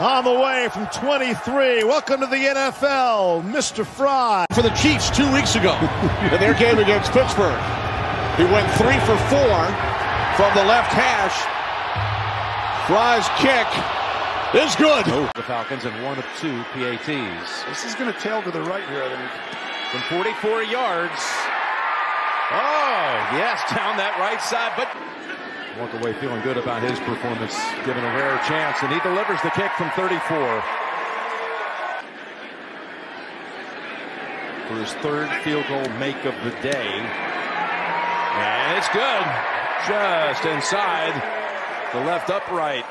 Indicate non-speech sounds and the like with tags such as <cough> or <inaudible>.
On the way from 23. Welcome to the NFL, Mr. Fry. For the Chiefs two weeks ago <laughs> in their game against Pittsburgh. He went three for four from the left hash. Fry's kick is good. Oh. The Falcons and one of two PATs. This is going to tail to the right here, I think. From 44 yards. Oh, yes, down that right side, but walk away feeling good about his performance, given a rare chance, and he delivers the kick from 34. For his third field goal make of the day. And it's good. Just inside the left upright.